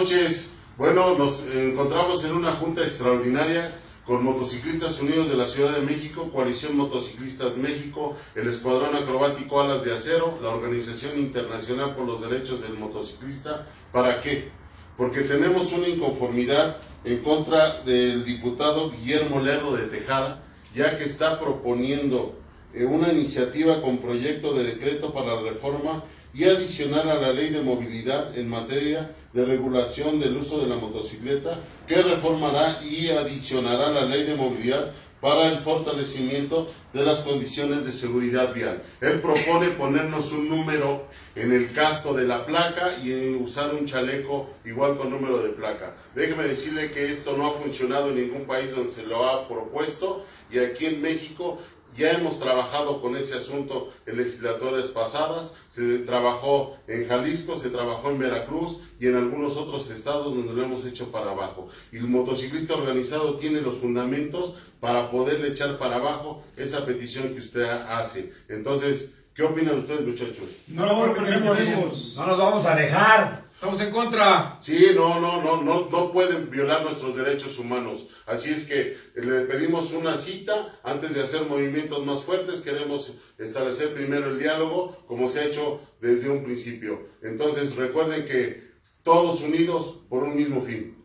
noches. Bueno, nos encontramos en una junta extraordinaria con Motociclistas Unidos de la Ciudad de México, Coalición Motociclistas México, el Escuadrón Acrobático Alas de Acero, la Organización Internacional por los Derechos del Motociclista. ¿Para qué? Porque tenemos una inconformidad en contra del diputado Guillermo Lerdo de Tejada, ya que está proponiendo eh, una iniciativa con proyecto de decreto para la reforma y adicionar a la ley de movilidad en materia de regulación del uso de la motocicleta, que reformará y adicionará la ley de movilidad para el fortalecimiento de las condiciones de seguridad vial. Él propone ponernos un número en el casco de la placa y usar un chaleco igual con número de placa. Déjeme decirle que esto no ha funcionado en ningún país donde se lo ha propuesto y aquí en México ya hemos trabajado con ese asunto en legislaturas pasadas, se trabajó en Jalisco, se trabajó en Veracruz y en algunos otros estados donde lo hemos hecho para abajo. Y el motociclista organizado tiene los fundamentos para poderle echar para abajo esa petición que usted hace. Entonces, ¿qué opinan ustedes muchachos? No, no, no, no nos vamos a dejar. Estamos en contra. Sí, no, no, no, no, no pueden violar nuestros derechos humanos. Así es que le pedimos una cita antes de hacer movimientos más fuertes. Queremos establecer primero el diálogo, como se ha hecho desde un principio. Entonces, recuerden que todos unidos por un mismo fin.